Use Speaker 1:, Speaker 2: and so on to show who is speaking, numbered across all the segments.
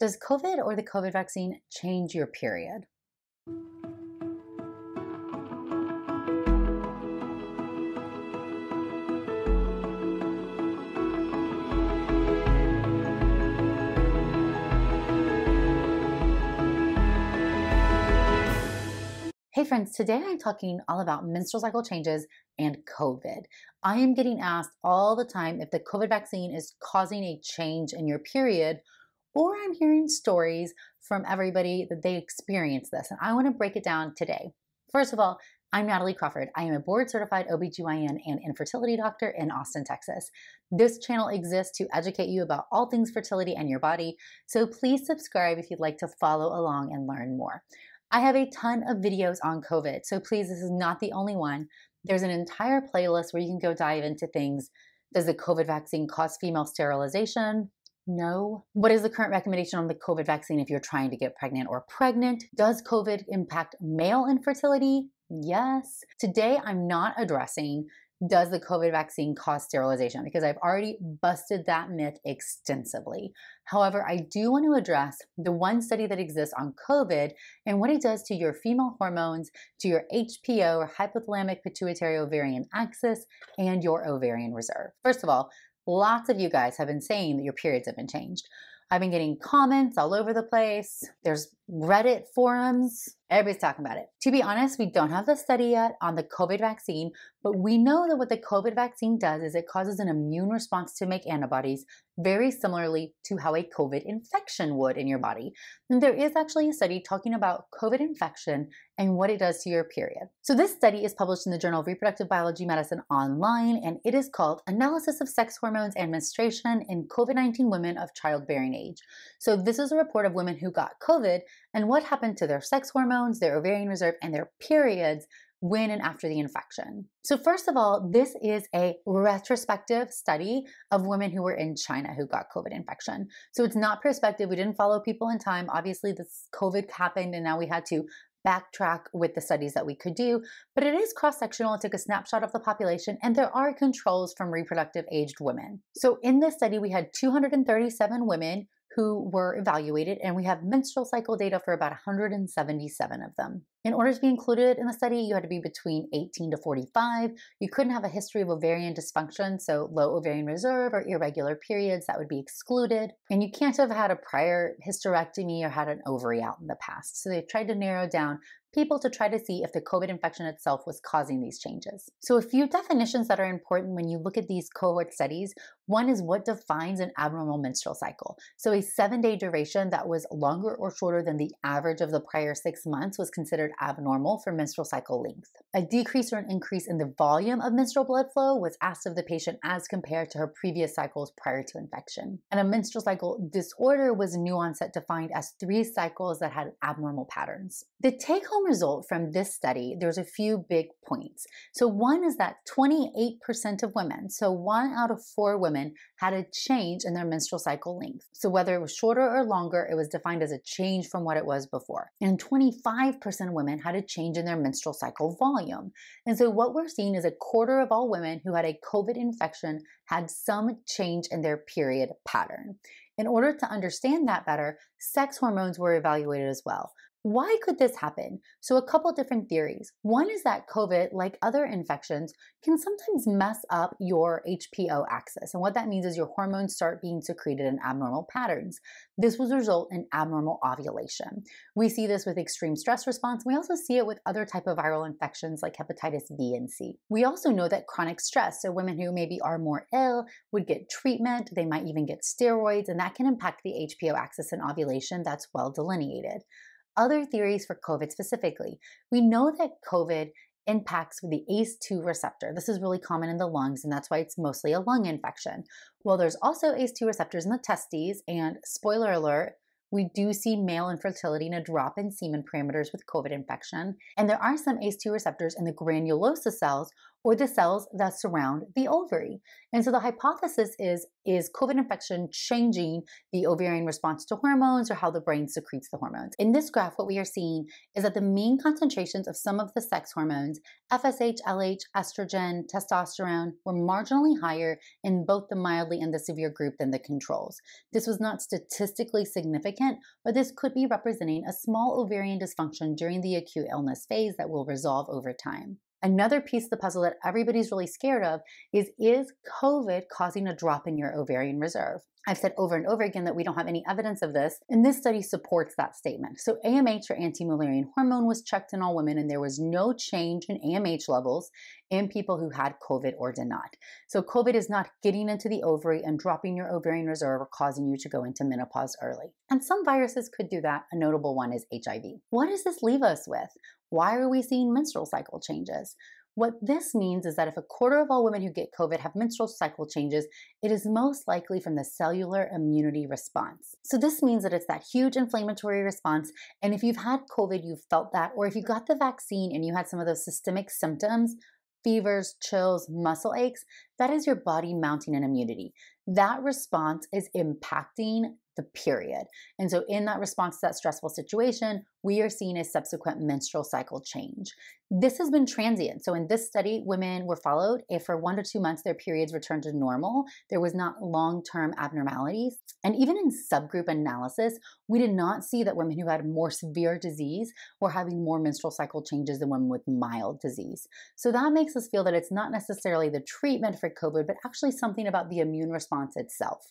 Speaker 1: Does COVID or the COVID vaccine change your period? Hey friends, today I'm talking all about menstrual cycle changes and COVID. I am getting asked all the time if the COVID vaccine is causing a change in your period, or I'm hearing stories from everybody that they experience this. And I want to break it down today. First of all, I'm Natalie Crawford. I am a board certified OBGYN and infertility doctor in Austin, Texas. This channel exists to educate you about all things fertility and your body, so please subscribe if you'd like to follow along and learn more. I have a ton of videos on COVID, so please, this is not the only one. There's an entire playlist where you can go dive into things. Does the COVID vaccine cause female sterilization? No. What is the current recommendation on the COVID vaccine if you're trying to get pregnant or pregnant? Does COVID impact male infertility? Yes. Today, I'm not addressing does the COVID vaccine cause sterilization? Because I've already busted that myth extensively. However, I do want to address the one study that exists on COVID and what it does to your female hormones, to your HPO or hypothalamic pituitary ovarian axis, and your ovarian reserve. First of all, lots of you guys have been saying that your periods have been changed. I've been getting comments all over the place. There's Reddit forums. Everybody's talking about it. To be honest, we don't have the study yet on the COVID vaccine, but we know that what the COVID vaccine does is it causes an immune response to make antibodies very similarly to how a COVID infection would in your body. And there is actually a study talking about COVID infection and what it does to your period. So this study is published in the Journal of Reproductive Biology Medicine online, and it is called Analysis of Sex Hormones and Menstruation in COVID-19 Women of Childbearing Age. So this is a report of women who got COVID and what happened to their sex hormones, their ovarian reserve, and their periods when and after the infection. So, first of all, this is a retrospective study of women who were in China who got COVID infection. So, it's not prospective. We didn't follow people in time. Obviously, this COVID happened, and now we had to backtrack with the studies that we could do, but it is cross sectional. It took a snapshot of the population, and there are controls from reproductive aged women. So, in this study, we had 237 women who were evaluated, and we have menstrual cycle data for about 177 of them. In order to be included in the study, you had to be between 18 to 45. You couldn't have a history of ovarian dysfunction, so low ovarian reserve or irregular periods, that would be excluded. And you can't have had a prior hysterectomy or had an ovary out in the past. So they tried to narrow down people to try to see if the COVID infection itself was causing these changes. So, a few definitions that are important when you look at these cohort studies one is what defines an abnormal menstrual cycle. So, a seven day duration that was longer or shorter than the average of the prior six months was considered abnormal for menstrual cycle length. A decrease or an increase in the volume of menstrual blood flow was asked of the patient as compared to her previous cycles prior to infection. And a menstrual cycle disorder was new onset defined as three cycles that had abnormal patterns. The take home result from this study, there's a few big points. So, one is that 28% of women, so one out of four women, had a change in their menstrual cycle length. So, whether it was shorter or longer, it was defined as a change from what it was before. And 25% of women had a change in their menstrual cycle volume. And so, what we're seeing is a quarter of all women who had a COVID infection had some change in their period pattern. In order to understand that better, sex hormones were evaluated as well. Why could this happen? So, a couple different theories. One is that COVID, like other infections, can sometimes mess up your HPO axis. And what that means is your hormones start being secreted in abnormal patterns. This will result in abnormal ovulation. We see this with extreme stress response. We also see it with other type of viral infections like hepatitis B and C. We also know that chronic stress, so women who maybe are more ill would get treatment, they might even get steroids, and that can impact the HPO axis and ovulation that's well delineated other theories for COVID specifically. We know that COVID impacts with the ACE2 receptor. This is really common in the lungs, and that's why it's mostly a lung infection. Well, there's also ACE2 receptors in the testes, and spoiler alert, we do see male infertility and a drop in semen parameters with COVID infection. And there are some ACE2 receptors in the granulosa cells, or the cells that surround the ovary. And so the hypothesis is is COVID infection changing the ovarian response to hormones or how the brain secretes the hormones? In this graph, what we are seeing is that the mean concentrations of some of the sex hormones, FSH, LH, estrogen, testosterone, were marginally higher in both the mildly and the severe group than the controls. This was not statistically significant, but this could be representing a small ovarian dysfunction during the acute illness phase that will resolve over time. Another piece of the puzzle that everybody's really scared of is is COVID causing a drop in your ovarian reserve? I've said over and over again that we don't have any evidence of this, and this study supports that statement. So, AMH or anti Mullerian hormone was checked in all women, and there was no change in AMH levels in people who had COVID or did not. So, COVID is not getting into the ovary and dropping your ovarian reserve or causing you to go into menopause early. And some viruses could do that. A notable one is HIV. What does this leave us with? Why are we seeing menstrual cycle changes? What this means is that if a quarter of all women who get COVID have menstrual cycle changes, it is most likely from the cellular immunity response. So, this means that it's that huge inflammatory response. And if you've had COVID, you've felt that, or if you got the vaccine and you had some of those systemic symptoms, fevers, chills, muscle aches, that is your body mounting an immunity. That response is impacting the period. And so, in that response to that stressful situation, we are seeing a subsequent menstrual cycle change. This has been transient. So, in this study, women were followed. If for one to two months their periods returned to normal, there was not long term abnormalities. And even in subgroup analysis, we did not see that women who had more severe disease were having more menstrual cycle changes than women with mild disease. So, that makes us feel that it's not necessarily the treatment for COVID, but actually something about the immune response itself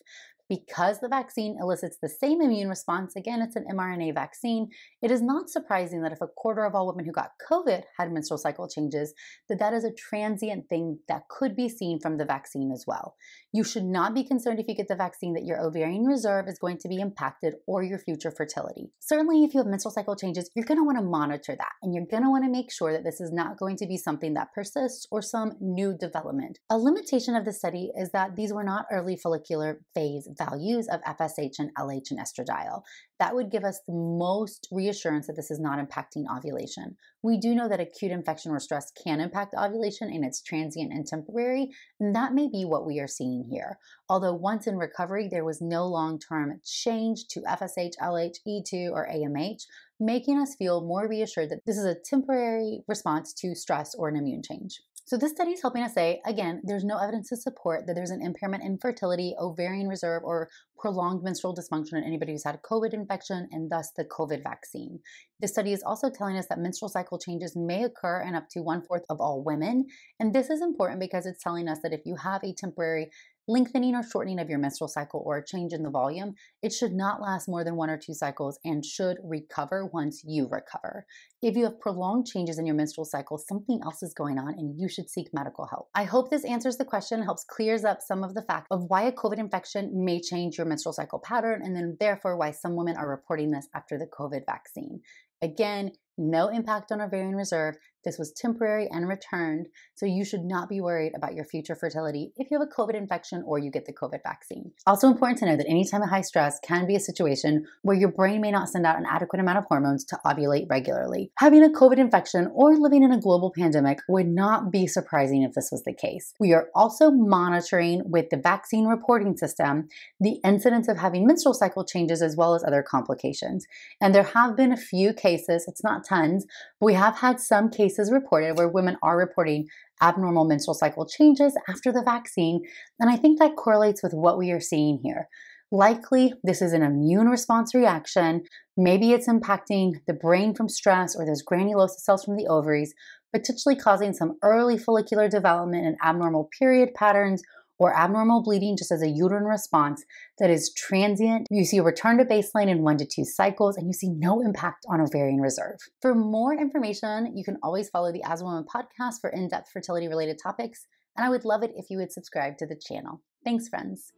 Speaker 1: because the vaccine elicits the same immune response, again, it's an mRNA vaccine, it is not surprising that if a quarter of all women who got COVID had menstrual cycle changes, that that is a transient thing that could be seen from the vaccine as well. You should not be concerned if you get the vaccine that your ovarian reserve is going to be impacted or your future fertility. Certainly, if you have menstrual cycle changes, you're going to want to monitor that and you're going to want to make sure that this is not going to be something that persists or some new development. A limitation of the study is that these were not early follicular phase values of FSH and LH and estradiol. That would give us the most reassurance that this is not impacting ovulation. We do know that acute infection or stress can impact ovulation and it's transient and temporary, and that may be what we are seeing here. Although once in recovery, there was no long term change to FSH, LH, E2, or AMH, making us feel more reassured that this is a temporary response to stress or an immune change. So this study is helping us say, again, there's no evidence to support that there's an impairment in fertility, ovarian reserve, or prolonged menstrual dysfunction in anybody who's had a COVID infection and thus the COVID vaccine. This study is also telling us that menstrual cycle changes may occur in up to one fourth of all women. And this is important because it's telling us that if you have a temporary lengthening or shortening of your menstrual cycle or a change in the volume, it should not last more than one or two cycles and should recover once you recover. If you have prolonged changes in your menstrual cycle, something else is going on and you should seek medical help. I hope this answers the question, helps clears up some of the fact of why a COVID infection may change your menstrual cycle pattern and then therefore why some women are reporting this after the COVID vaccine. Again, no impact on ovarian reserve. This was temporary and returned, so you should not be worried about your future fertility if you have a COVID infection or you get the COVID vaccine. Also important to know that anytime of high stress can be a situation where your brain may not send out an adequate amount of hormones to ovulate regularly. Having a COVID infection or living in a global pandemic would not be surprising if this was the case. We are also monitoring with the vaccine reporting system the incidence of having menstrual cycle changes as well as other complications. And there have been a few cases, it's not tons, but we have had some cases reported where women are reporting abnormal menstrual cycle changes after the vaccine. And I think that correlates with what we are seeing here. Likely, this is an immune response reaction. Maybe it's impacting the brain from stress or those granulosa cells from the ovaries, potentially causing some early follicular development and abnormal period patterns or abnormal bleeding just as a uterine response that is transient. You see a return to baseline in one to two cycles, and you see no impact on ovarian reserve. For more information, you can always follow the As a Woman podcast for in depth fertility related topics. And I would love it if you would subscribe to the channel. Thanks, friends.